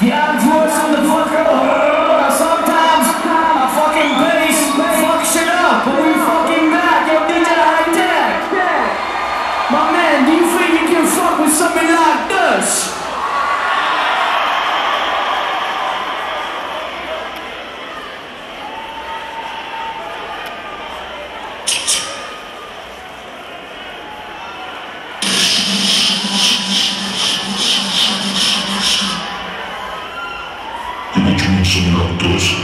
The average voice on the fucker. son raptos